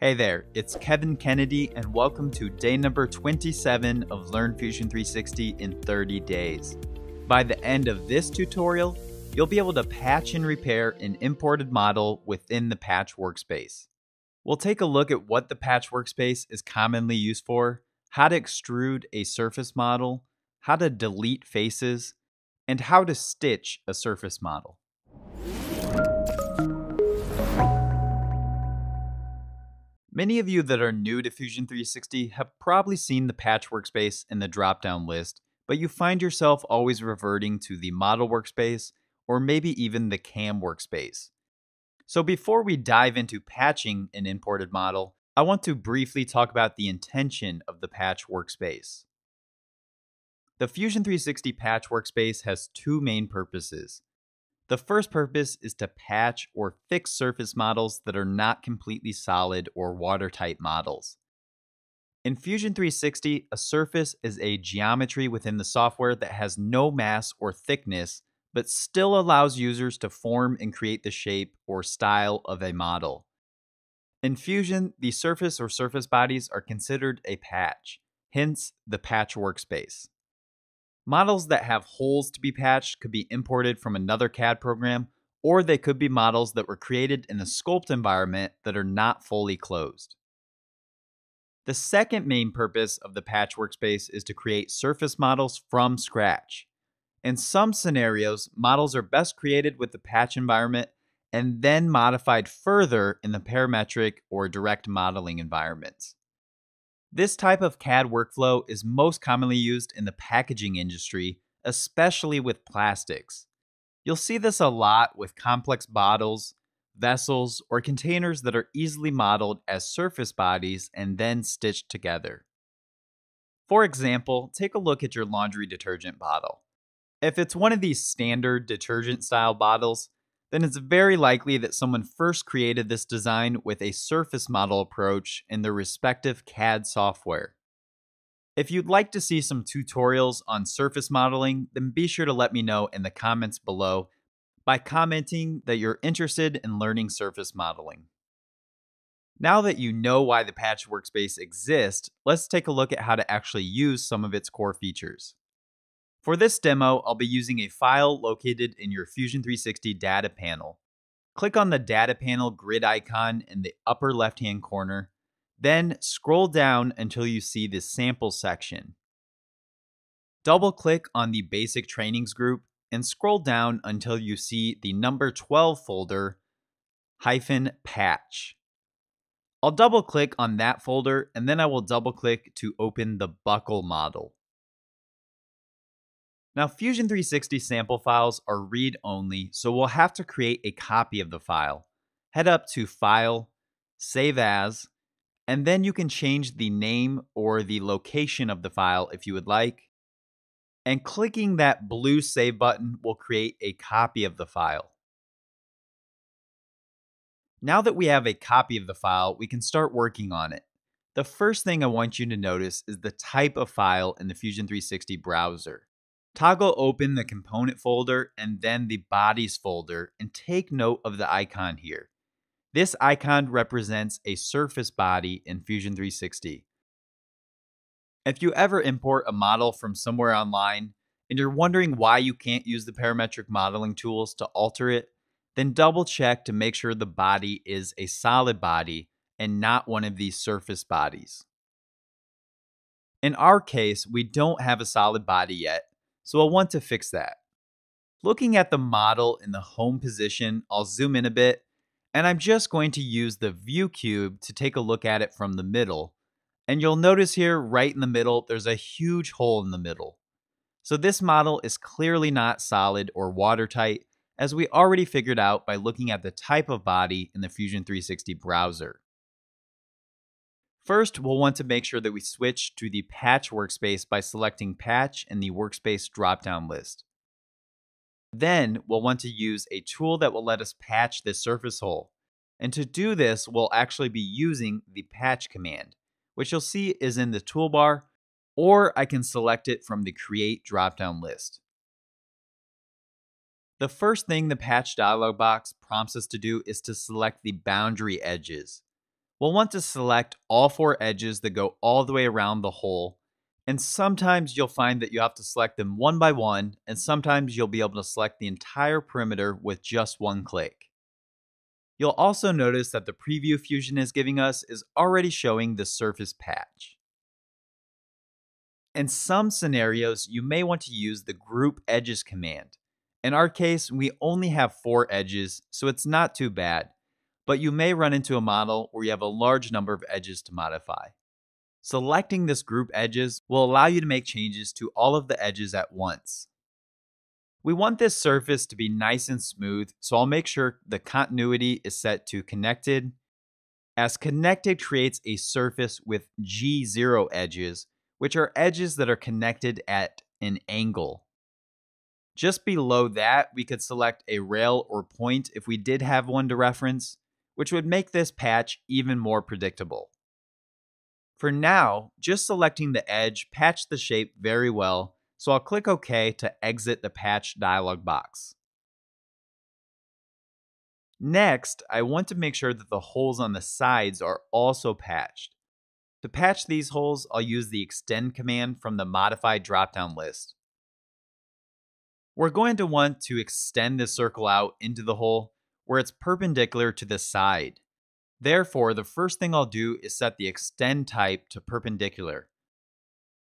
Hey there, it's Kevin Kennedy, and welcome to day number 27 of Learn Fusion 360 in 30 days. By the end of this tutorial, you'll be able to patch and repair an imported model within the patch workspace. We'll take a look at what the patch workspace is commonly used for, how to extrude a surface model, how to delete faces, and how to stitch a surface model. Many of you that are new to Fusion 360 have probably seen the patch workspace in the drop-down list, but you find yourself always reverting to the model workspace or maybe even the cam workspace. So before we dive into patching an imported model, I want to briefly talk about the intention of the patch workspace. The Fusion 360 patch workspace has two main purposes. The first purpose is to patch or fix surface models that are not completely solid or watertight models. In Fusion 360, a surface is a geometry within the software that has no mass or thickness, but still allows users to form and create the shape or style of a model. In Fusion, the surface or surface bodies are considered a patch, hence the patch workspace. Models that have holes to be patched could be imported from another CAD program, or they could be models that were created in a sculpt environment that are not fully closed. The second main purpose of the patch workspace is to create surface models from scratch. In some scenarios, models are best created with the patch environment and then modified further in the parametric or direct modeling environments. This type of CAD workflow is most commonly used in the packaging industry, especially with plastics. You'll see this a lot with complex bottles, vessels, or containers that are easily modeled as surface bodies and then stitched together. For example, take a look at your laundry detergent bottle. If it's one of these standard detergent style bottles, then it's very likely that someone first created this design with a surface model approach in their respective CAD software. If you'd like to see some tutorials on surface modeling, then be sure to let me know in the comments below by commenting that you're interested in learning surface modeling. Now that you know why the patch workspace exists, let's take a look at how to actually use some of its core features. For this demo, I'll be using a file located in your Fusion 360 data panel. Click on the data panel grid icon in the upper left hand corner, then scroll down until you see the sample section. Double click on the basic trainings group and scroll down until you see the number 12 folder hyphen patch. I'll double click on that folder and then I will double click to open the buckle model. Now, Fusion 360 sample files are read only, so we'll have to create a copy of the file. Head up to File, Save As, and then you can change the name or the location of the file if you would like. And clicking that blue Save button will create a copy of the file. Now that we have a copy of the file, we can start working on it. The first thing I want you to notice is the type of file in the Fusion 360 browser. Toggle open the component folder and then the bodies folder and take note of the icon here. This icon represents a surface body in Fusion 360. If you ever import a model from somewhere online and you're wondering why you can't use the parametric modeling tools to alter it, then double check to make sure the body is a solid body and not one of these surface bodies. In our case, we don't have a solid body yet, so I'll want to fix that. Looking at the model in the home position, I'll zoom in a bit, and I'm just going to use the view cube to take a look at it from the middle. And you'll notice here, right in the middle, there's a huge hole in the middle. So this model is clearly not solid or watertight, as we already figured out by looking at the type of body in the Fusion 360 browser. First, we'll want to make sure that we switch to the Patch workspace by selecting Patch in the Workspace drop-down list. Then, we'll want to use a tool that will let us patch this surface hole. And to do this, we'll actually be using the Patch command, which you'll see is in the toolbar, or I can select it from the Create drop-down list. The first thing the Patch dialog box prompts us to do is to select the boundary edges. We'll want to select all four edges that go all the way around the hole. And sometimes you'll find that you have to select them one by one, and sometimes you'll be able to select the entire perimeter with just one click. You'll also notice that the preview Fusion is giving us is already showing the surface patch. In some scenarios, you may want to use the group edges command. In our case, we only have four edges, so it's not too bad but you may run into a model where you have a large number of edges to modify. Selecting this group edges will allow you to make changes to all of the edges at once. We want this surface to be nice and smooth, so I'll make sure the continuity is set to connected, as connected creates a surface with G0 edges, which are edges that are connected at an angle. Just below that, we could select a rail or point if we did have one to reference, which would make this patch even more predictable. For now, just selecting the edge patched the shape very well, so I'll click OK to exit the patch dialog box. Next, I want to make sure that the holes on the sides are also patched. To patch these holes, I'll use the extend command from the modified dropdown list. We're going to want to extend the circle out into the hole where it's perpendicular to the side. Therefore, the first thing I'll do is set the extend type to perpendicular.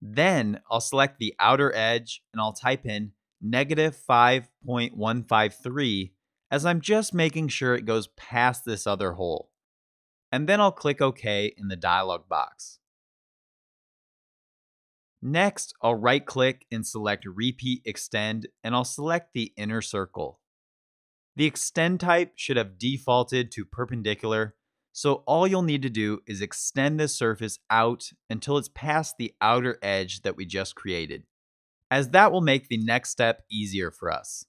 Then I'll select the outer edge and I'll type in negative 5.153 as I'm just making sure it goes past this other hole. And then I'll click OK in the dialog box. Next, I'll right click and select Repeat Extend and I'll select the inner circle. The extend type should have defaulted to perpendicular, so all you'll need to do is extend this surface out until it's past the outer edge that we just created, as that will make the next step easier for us.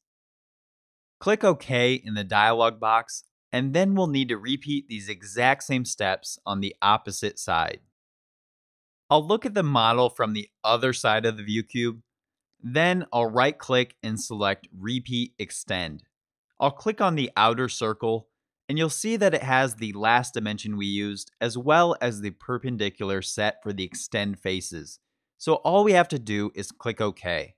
Click OK in the dialog box, and then we'll need to repeat these exact same steps on the opposite side. I'll look at the model from the other side of the view cube, then I'll right click and select Repeat Extend. I'll click on the outer circle and you'll see that it has the last dimension we used as well as the perpendicular set for the extend faces. So all we have to do is click OK.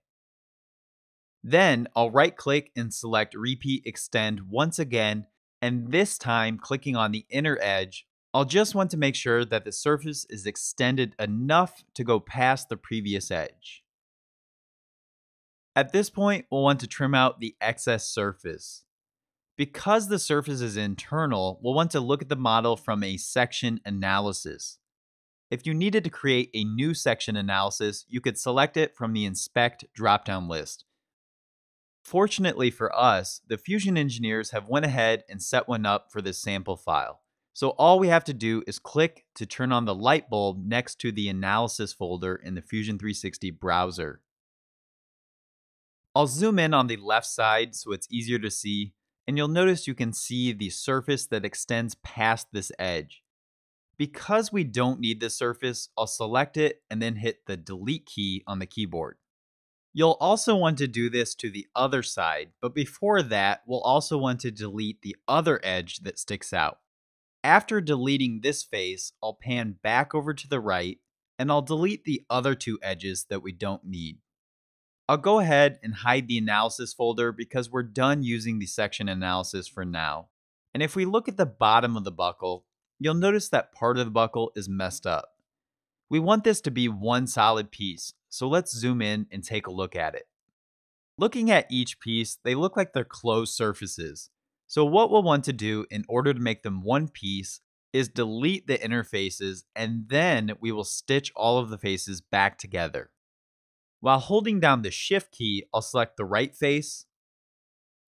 Then I'll right click and select repeat extend once again and this time clicking on the inner edge, I'll just want to make sure that the surface is extended enough to go past the previous edge. At this point, we'll want to trim out the excess surface. Because the surface is internal, we'll want to look at the model from a section analysis. If you needed to create a new section analysis, you could select it from the Inspect dropdown list. Fortunately for us, the Fusion engineers have went ahead and set one up for this sample file. So all we have to do is click to turn on the light bulb next to the analysis folder in the Fusion 360 browser. I'll zoom in on the left side so it's easier to see and you'll notice you can see the surface that extends past this edge. Because we don't need this surface, I'll select it and then hit the delete key on the keyboard. You'll also want to do this to the other side, but before that, we'll also want to delete the other edge that sticks out. After deleting this face, I'll pan back over to the right, and I'll delete the other two edges that we don't need. I'll go ahead and hide the analysis folder because we're done using the section analysis for now. And if we look at the bottom of the buckle, you'll notice that part of the buckle is messed up. We want this to be one solid piece, so let's zoom in and take a look at it. Looking at each piece, they look like they're closed surfaces. So what we'll want to do in order to make them one piece is delete the interfaces and then we will stitch all of the faces back together. While holding down the shift key, I'll select the right face,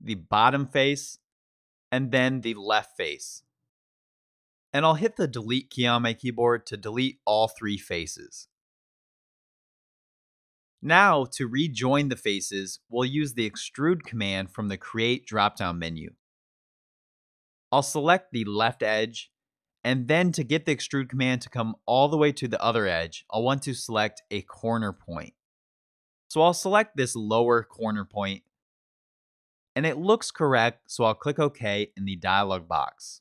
the bottom face, and then the left face. And I'll hit the delete key on my keyboard to delete all three faces. Now, to rejoin the faces, we'll use the extrude command from the create dropdown menu. I'll select the left edge, and then to get the extrude command to come all the way to the other edge, I'll want to select a corner point. So I'll select this lower corner point and it looks correct, so I'll click OK in the dialog box.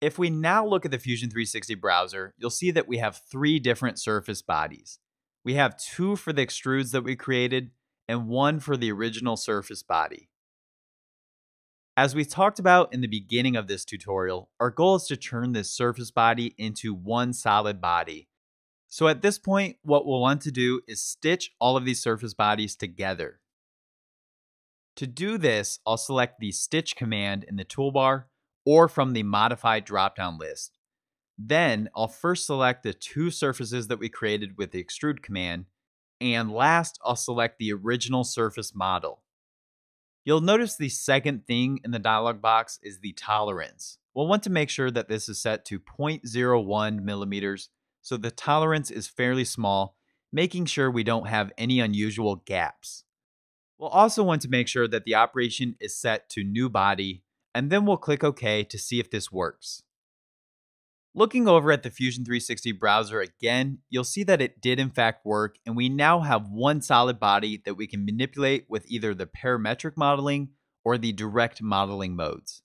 If we now look at the Fusion 360 browser, you'll see that we have three different surface bodies. We have two for the extrudes that we created and one for the original surface body. As we talked about in the beginning of this tutorial, our goal is to turn this surface body into one solid body. So at this point, what we'll want to do is stitch all of these surface bodies together. To do this, I'll select the stitch command in the toolbar or from the modified drop-down list. Then I'll first select the two surfaces that we created with the extrude command, and last I'll select the original surface model. You'll notice the second thing in the dialog box is the tolerance. We'll want to make sure that this is set to 0.01 millimeters, so the tolerance is fairly small, making sure we don't have any unusual gaps. We'll also want to make sure that the operation is set to new body, and then we'll click OK to see if this works. Looking over at the Fusion 360 browser again, you'll see that it did in fact work, and we now have one solid body that we can manipulate with either the parametric modeling or the direct modeling modes.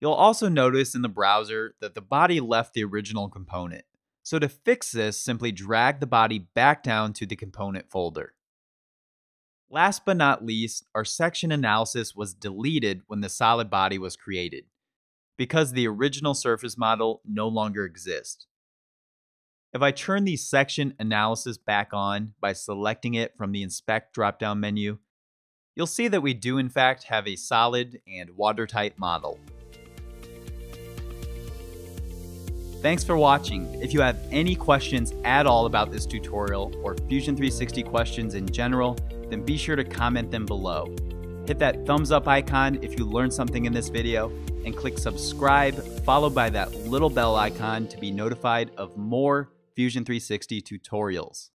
You'll also notice in the browser that the body left the original component. So to fix this, simply drag the body back down to the component folder. Last but not least, our section analysis was deleted when the solid body was created because the original surface model no longer exists. If I turn the section analysis back on by selecting it from the inspect drop-down menu, you'll see that we do in fact have a solid and watertight model. Thanks for watching. If you have any questions at all about this tutorial or Fusion 360 questions in general, then be sure to comment them below. Hit that thumbs up icon if you learned something in this video, and click subscribe, followed by that little bell icon to be notified of more Fusion 360 tutorials.